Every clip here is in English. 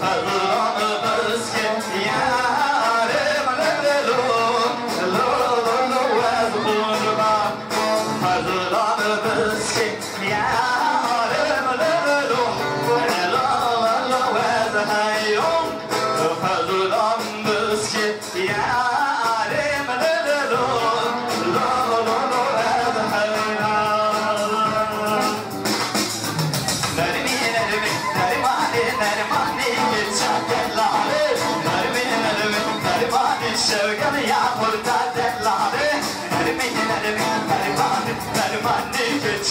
Hello.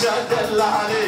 شعد اللي عليه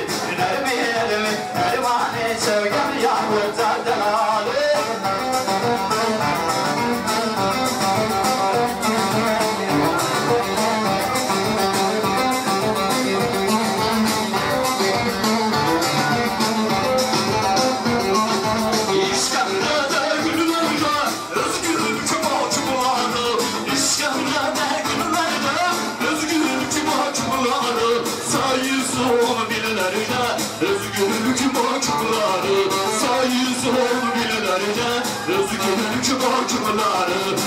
ki borçluları Sayısı on binlerce Rızık edin ki borçluları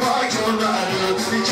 why you're not a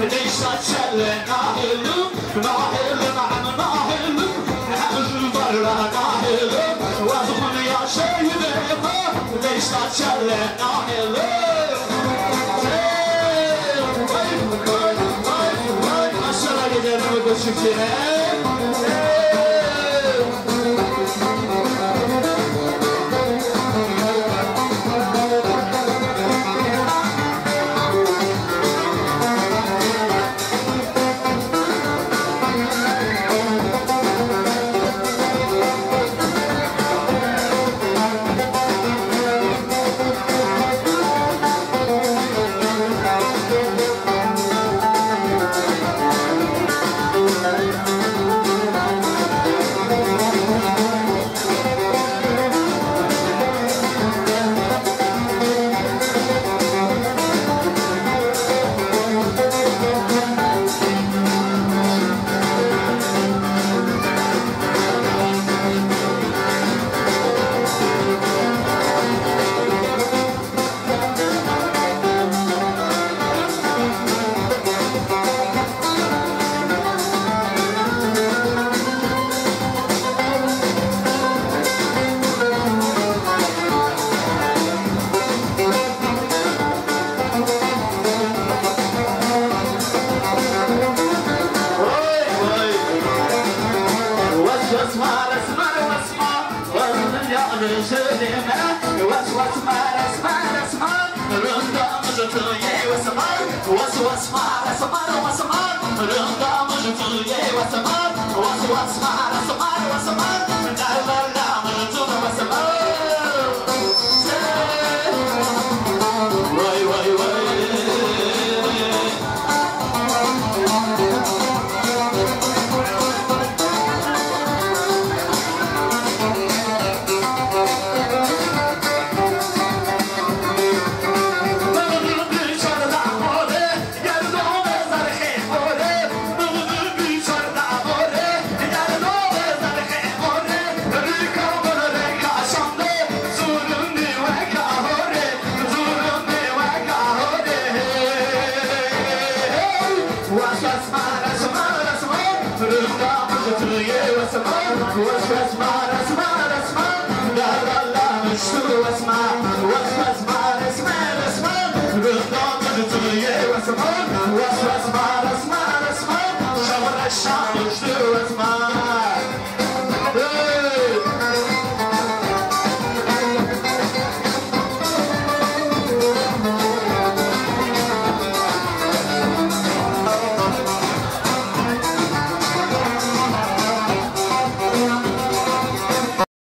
ليش اتشلى ناهلم ناهلم عن ناهلم اعجل برا ناهلم وادخل يا شيبه ليش اتشلى ناهلم Hey! زلمة وسوس مار اسمار اسمار رندا مجتوية وسمار وسوس مار اسمار وسمار رندا مجتوية وسمار وسوس مار اسمار وسمار نار نار مجتوية وسمار Was was was was was was was was was was was was